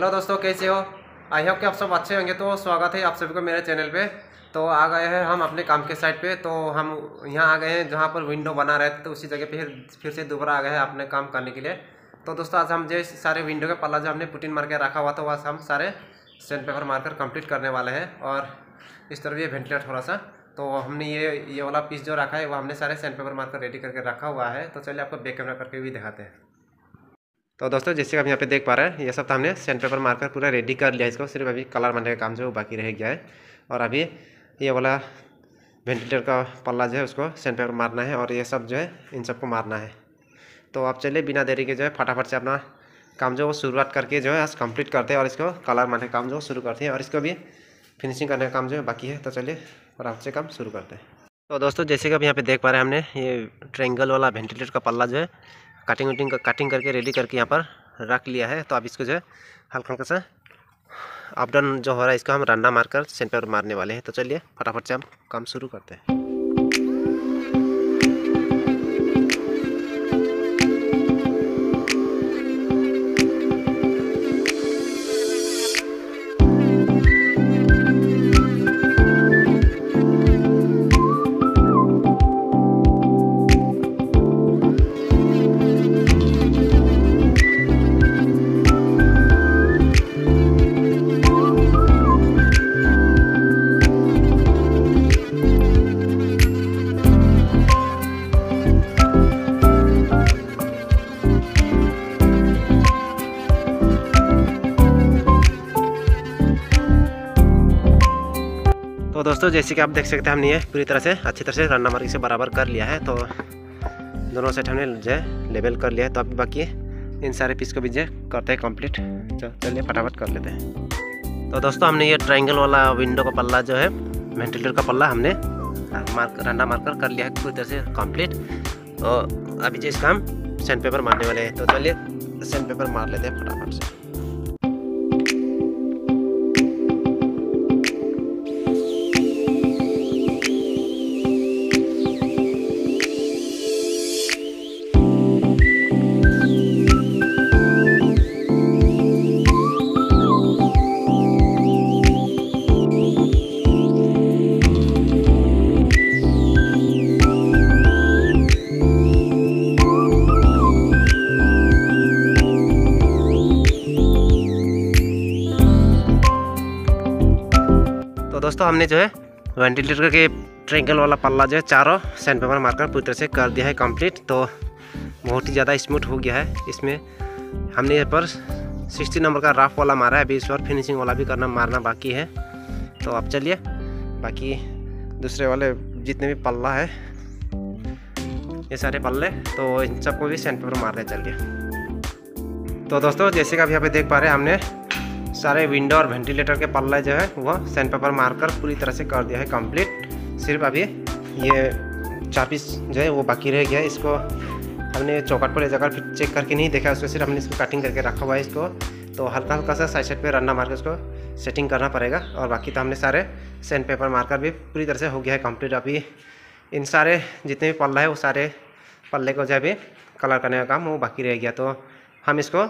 Hello दोस्तों, कैसे हो? आई होप कि आप सब अच्छे होंगे। तो स्वागत है आप सभी को मेरे चैनल पे। तो आ गए हैं हम अपने काम के साइड पे। तो हम यहाँ आ गए हैं जहाँ पर विंडो बना रहे थे तो उसी जगह पे फिर फिर से दोबारा आ गए हैं अपने काम करने के लिए। तो दोस्तों, आज हम जो सारे विंडो के पल्ला जो हमने पुटिन मार के रखा हुआ था वह हम सारे सेंड पेपर मारकर कंप्लीट करने वाले हैं। और इस तरफ़ ये वेंटिलेटर थोड़ा सा। तो हमने ये ये वाला पीस जो रखा है, वो हमने सारे सेंड पेपर मारकर रेडी करके रखा हुआ है। तो चलिए आपको बैक कैमरा करके भी दिखाते हैं। तो दोस्तों, जैसे आप यहाँ पे देख पा रहे हैं, ये सब तो हमने सेंड पेपर मारकर पूरा रेडी कर लिया इसको। सिर्फ़ अभी कलर मारने का काम जो बाकी रह गया है। और अभी ये वाला वेंटिलेटर का पल्ला जो है उसको सेंड पेपर मारना है और ये सब जो है इन सबको मारना है। तो आप चलिए बिना देरी के जो है फटाफट से अपना काम जो वो शुरुआत करके जो है आज कंप्लीट करते हैं और इसको कलर मारने का काम जो शुरू करते हैं और इसको भी फिनिशिंग करने का काम जो है बाकी है। तो चलिए फटाफट से काम शुरू करते हैं। तो दोस्तों, जैसे कि अब यहाँ पे देख पा रहे हैं हमने ये ट्रेंगल वाला वेंटिलेटर का पल्ला जो है कटिंग वटिंग कटिंग करके रेडी करके यहाँ पर रख लिया है। तो अब इसको जो है हल्का हल्का सा अपडाउन जो हो रहा है, इसको हम रंडा मारकर सेंटर मारने वाले हैं। तो चलिए, फटाफट से हम काम शुरू करते हैं। दोस्तों जैसे कि आप देख सकते हैं, हमने ये पूरी तरह से अच्छी तरह से रन्ना मार्ग से बराबर कर लिया है तो दोनों साइड हमने जो है लेवल कर लिया है। तो अब बाकी इन सारे पीस को भी जो करते हैं कंप्लीट तो चलिए फटाफट कर लेते हैं। तो दोस्तों, हमने ये ट्रायंगल वाला विंडो का पल्ला जो है वेंटिलेटर का पल्ला हमने मार्क रंडा मार्कर कर लिया है, पूरी तरह से कंप्लीट तो अभी जो इसका हम सैंड पेपर मारने वाले हैं। तो चलिए सैंड पेपर मार लेते हैं फटाफट से। दोस्तों हमने जो है वेंटिलेटर के ट्रेंगल वाला पल्ला जो है चारों सैंड पेपर मारकर पूरी तरह से कर दिया है कंप्लीट तो बहुत ही ज़्यादा स्मूथ हो गया है। इसमें हमने यहाँ पर 60 नंबर का राफ वाला मारा है। अभी इस बार फिनिशिंग वाला भी करना मारना बाकी है। तो आप चलिए, बाकी दूसरे वाले जितने भी पल्ला है, ये सारे पल्ले तो इन सबको भी सैंड पेपर मारते चलिए। तो दोस्तों, जैसे कि आप यहाँ पे देख पा रहे हैं, हमने सारे विंडो और वेंटिलेटर के पल्ले जो है वह सैंड पेपर मारकर पूरी तरह से कर दिया है कंप्लीट सिर्फ़ अभी ये चार पीस जो है, वो बाकी रह गया इसको हमने चौकट पर ले जाकर फिर चेक करके नहीं देखा उसको सिर्फ़ हमने इसको कटिंग करके रखा हुआ है इसको। तो हल्का हल्का सा साइड साइड पे रन्ना मार के उसको सेटिंग करना पड़ेगा। और बाकी तो हमने सारे सैंड पेपर मारकर भी पूरी तरह से हो गया है कंप्लीट अभी इन सारे जितने भी पल्ला है, वो सारे पल्ले को जो है भी कलर करने का काम वो बाकी रह गया। तो हम इसको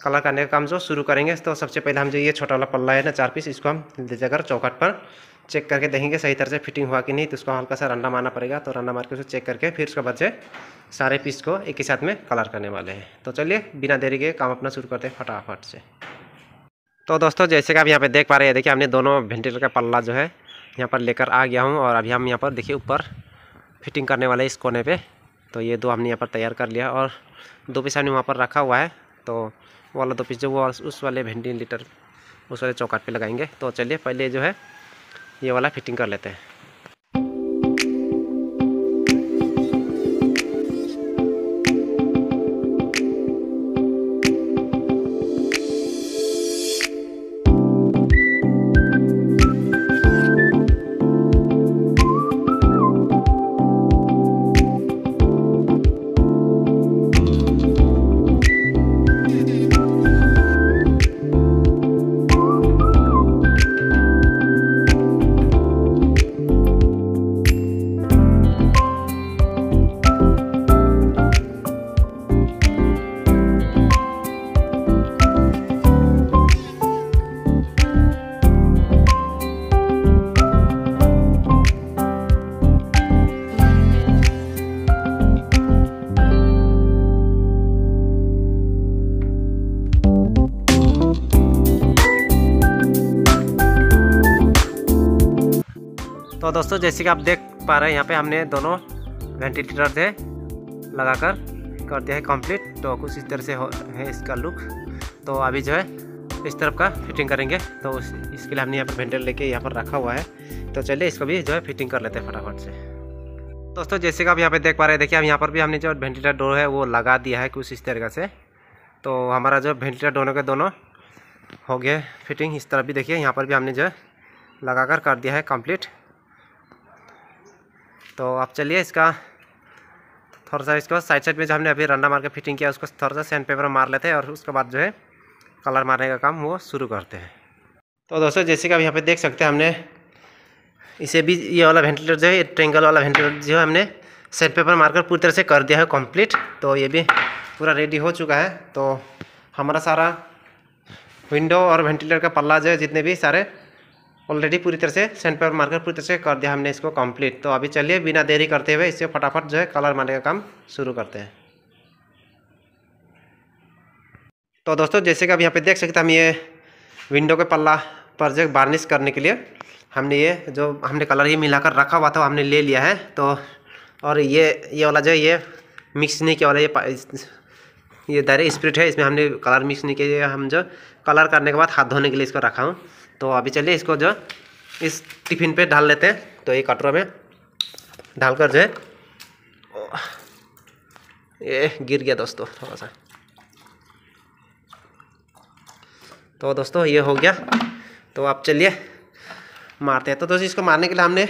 कलर करने का काम जो शुरू करेंगे तो सबसे पहले हम जो ये छोटा वाला पल्ला है ना, चार पीस, इसको हम ले जाकर चौकट पर। चेक करके देखेंगे सही तरह से फिटिंग हुआ कि नहीं तो उसको हल्का सा रंडा मारना पड़ेगा तो रंडा मार के उसको चेक करके फिर उसके बाद से सारे पीस को एक ही साथ में कलर करने वाले हैं। तो चलिए, बिना देरी के काम अपना शुरू करते हैं फटाफट से। तो दोस्तों, जैसे कि आप यहाँ पे देख पा रहे हैं, देखिए हमने दोनों वेंटिलेटर का पल्ला जो है, यहाँ पर लेकर आ गया हूँ, और अभी हम यहाँ पर देखिए ऊपर फिटिंग करने वाले इस कोने पे। तो ये दो हमने यहाँ पर तैयार कर लिया, और दो पीस हमने वहाँ पर रखा हुआ है। तो वाला दो पीस जो वो उस वाले वेंटिलेटर उस वाले चौकाट पे लगाएँगे। तो चलिए पहले जो है, ये वाला फिटिंग कर लेते हैं। तो दोस्तों, जैसे कि आप देख पा रहे हैं, यहाँ पे हमने दोनों वेंटिलेटर से लगाकर कर दिया है कंप्लीट तो कुछ इस तरह से है इसका लुक तो अभी जो है, इस तरफ़ का फिटिंग करेंगे। तो उस, इसके लिए हमने यहाँ पर वेंटिलेटर लेके यहाँ पर रखा हुआ है। तो चलिए, इसको भी जो है फिटिंग कर लेते हैं फटाफट से। दोस्तों, जैसे कि आप यहाँ पे देख पा रहे हैं, देखिए, हम यहाँ पर भी हमने जो वेंटिलेटर डोर है, वो लगा दिया है कुछ इस तरीके से। तो हमारा जो वेंटिलेटर दोनों के दोनों हो गया फिटिंग इस तरफ़ भी देखिए, यहाँ पर भी हमने जो है लगा कर दिया है कंप्लीट तो आप चलिए इसका, थोड़ा सा इसको साइड साइड में जो हमने अभी रंडा मार के फिटिंग किया, उसको थोड़ा सा सैंड पेपर मार लेते हैं और उसके बाद जो है कलर मारने का काम वो शुरू करते हैं। तो दोस्तों, जैसे कि आप यहाँ पे देख सकते हैं हमने, इसे भी ये वाला वेंटिलेटर जो है ट्रेंगल वाला वेंटिलेटर जो है हमने सेट पेपर मारकर पूरी तरह से कर दिया है कंप्लीट तो ये भी पूरा रेडी हो चुका है। तो हमारा सारा विंडो और वेंटिलेटर का पल्ला जो है, जितने भी सारे ऑलरेडी पूरी तरह से सेंट पेपर मारकर पूरी तरह से कर दिया हमने इसको कंप्लीट तो अभी चलिए, बिना देरी करते हुए इससे फटाफट जो है कलर मारने का काम शुरू करते हैं। तो दोस्तों, जैसे कि आप यहाँ पे देख सकते हैं, हम ये विंडो के पल्ला पर जो बार्निश करने के लिए हमने ये जो हमने कलर ये मिलाकर रखा हुआ था हमने ले लिया है। तो और ये ये वाला जो है, ये मिक्स नहीं किया वाला, ये ये डायरेक्ट स्प्रिट है, इसमें हमने कलर मिक्स नहीं किया हम जो कलर करने के बाद हाथ धोने के लिए इसको रखा हूँ। तो अभी चलिए इसको जो इस टिफ़िन पे डाल लेते हैं। तो ये कटोरा में डालकर जो है, ये गिर गया दोस्तों थोड़ा सा। तो दोस्तों ये हो गया। तो आप चलिए मारते हैं। तो दोस्तों इसको मारने के लिए हमने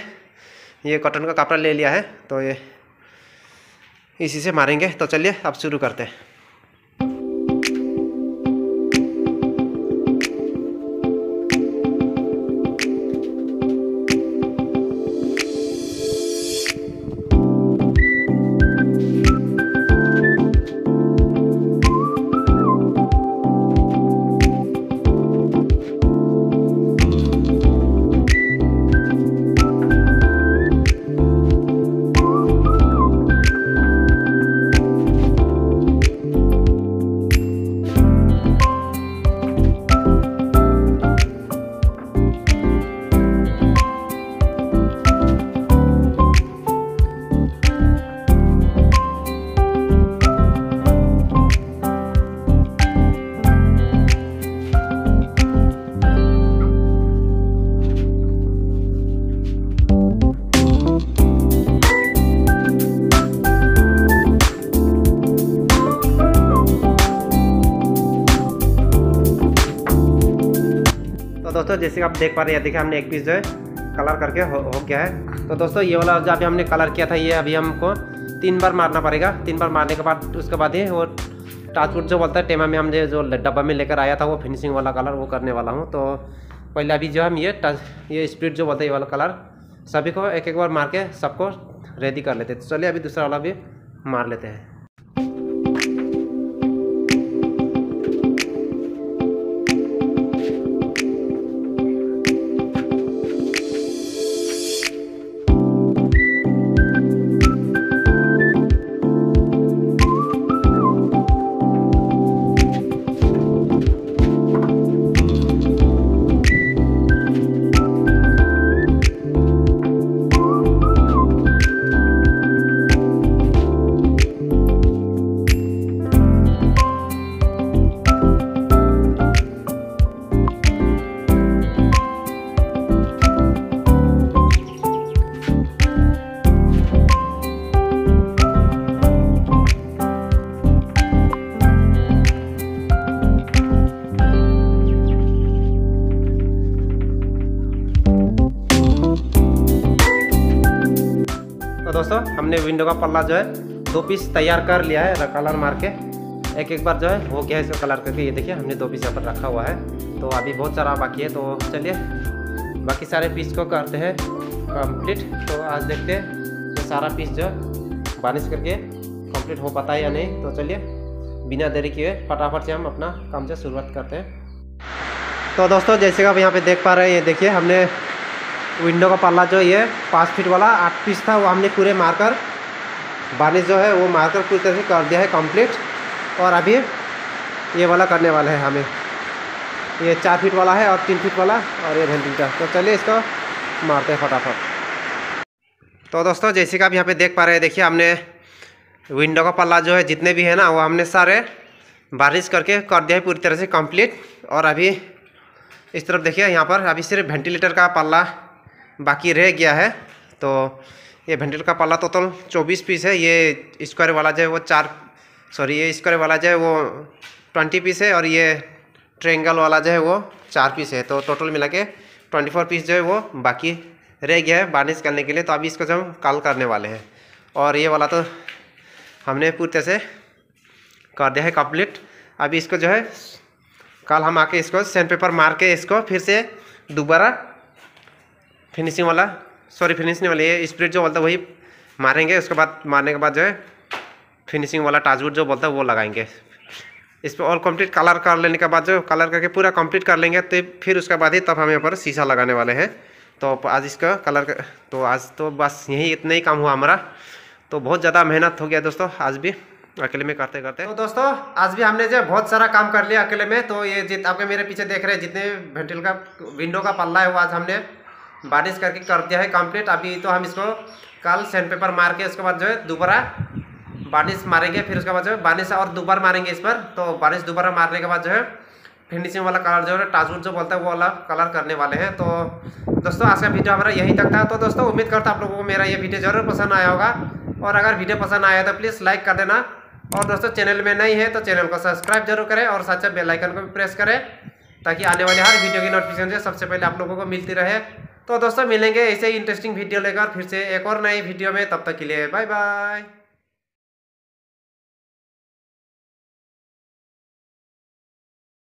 ये कॉटन का कपड़ा ले लिया है। तो ये इसी से मारेंगे। तो चलिए अब शुरू करते हैं। जैसे आप देख पा रहे हैं देखिए हमने एक पीस जो है कलर करके हो, हो गया है। तो दोस्तों ये वाला जो अभी हमने कलर किया था ये अभी हमको तीन बार मारना पड़ेगा। तीन बार मारने के बाद उसके बाद ही वो ट्रांसपोर्ट जो बोलता है टेमा में हमने जो डब्बा में लेकर आया था वो फिनिशिंग वाला कलर वो करने वाला हूँ। तो पहले अभी जो हम ये ये स्प्रिट जो बोलते हैं ये वाला कलर सभी को एक एक बार मार के सबको रेडी कर लेते हैं। तो चलिए अभी दूसरा वाला भी मार लेते हैं। दोस्तों, हमने विंडो का पल्ला जो है दो पीस तैयार कर लिया है कलर मार के। एक एक बार जो है हो गया है इसका कलर करके। ये देखिए, हमने दो पीस यहाँ पर रखा हुआ है। तो अभी बहुत सारा बाकी है तो चलिए। बाकी सारे पीस को करते हैं कंप्लीट तो आज देखते हैं तो सारा पीस जो बारिश करके कंप्लीट हो पाता है या नहीं। तो चलिए, बिना देरी किए फटाफट से हम अपना काम से शुरुआत करते हैं। तो दोस्तों, जैसे कि आप यहाँ पे देख पा रहे हैं, ये देखिए, हमने विंडो का पल्ला जो ये पाँच फीट वाला, आठ पीस था, वो हमने पूरे मारकर बारिश जो है वो मारकर पूरी तरह से कर दिया है कंप्लीट और अभी ये वाला करने वाला है हमें। ये चार फीट वाला है और तीन फीट वाला और ये वेंटिलेटर तो चलिए इसको मारते हैं फटाफट। तो दोस्तों, जैसे कि आप यहाँ पे देख पा रहे हैं, देखिए हमने विंडो का पल्ला जो है, जितने भी है ना, वो हमने सारे बारिश करके कर दिया है पूरी तरह से कंप्लीट और अभी इस तरफ़ देखिए, यहाँ पर अभी सिर्फ़ वेंटिलेटर का पल्ला बाकी रह गया है। तो ये वेंटिलेटर का पाला टोटल चौबीस पीस है। ये स्क्वायर वाला जो है वो चार सॉरी ये स्क्वायर वाला जो है वो ट्वेंटी पीस है और ये ट्रेंगल वाला जो है वो चार पीस है। तो टोटल मिला के ट्वेंटी फोर पीस जो है वो बाकी रह गया है बार्निश करने के लिए। तो अभी इसको जो हम कल करने वाले हैं। और ये वाला तो हमने पूरी तरह से कर दिया है कंप्लीट अभी इसको जो है कल हम आके इसको सैंड पेपर मार के इसको फिर से दोबारा फिनिशिंग वाला सॉरी फिनिशिंग वाला ये स्प्रिट जो बोलता है वही मारेंगे उसके बाद मारने के बाद जो है फिनिशिंग वाला टाचवुड जो बोलता है वो लगाएँगे। इस पर और कंप्लीट कलर कर लेने के बाद जो कलर करके पूरा कंप्लीट कर लेंगे तो फिर उसके बाद ही तब हम यहाँ पर शीशा लगाने वाले हैं। तो आज इसका कलर कर, तो आज तो बस यही इतना ही काम हुआ हमारा। तो बहुत ज़्यादा मेहनत हो गया दोस्तों आज भी अकेले में करते करते। तो दोस्तों आज भी हमने जो बहुत सारा काम कर लिया अकेले में। तो ये जित आपके मेरे पीछे देख रहे हैं जितने वेंटिल का विंडो का पल्ला है वो आज हमने बारिश करके कर दिया है कंप्लीट अभी तो हम इसको कल सैंड पेपर मार के उसके बाद जो है दोबारा बारिश मारेंगे, फिर उसके बाद जो है बारिश और दोबारा मारेंगे इस पर। तो बारिश दोबारा मारने के बाद जो है फिनिशिंग वाला कलर जो है टाजवुड जो बोलता है वो वाला कलर करने वाले हैं। तो दोस्तों, आज का वीडियो हमारा यहीं तक था। तो दोस्तों, उम्मीद करता आप लोगों को मेरा ये वीडियो ज़रूर पसंद आया होगा। और अगर वीडियो पसंद आया तो प्लीज़ लाइक कर देना। और दोस्तों चैनल में नहीं है तो चैनल को सब्सक्राइब ज़रूर करें और साथ बेलाइकन को भी प्रेस करें, ताकि आने वाले हर वीडियो की नोटिफिकेशन सबसे पहले आप लोगों को मिलती रहे। तो दोस्तों, मिलेंगे ऐसे ही इंटरेस्टिंग वीडियो लेकर फिर से एक और नई वीडियो में। तब तक के लिए बाय बाय